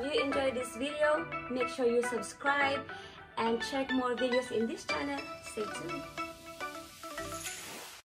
Have you enjoyed this video? Make sure you subscribe and check more videos in this channel. Stay tuned.